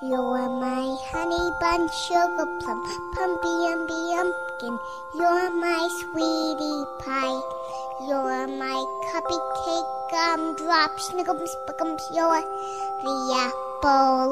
You're my honey bun, sugar plum, pumpy umby umpkin. You're my sweetie pie. You're my cupcake gumdrop, snickums, spickums. You're the apple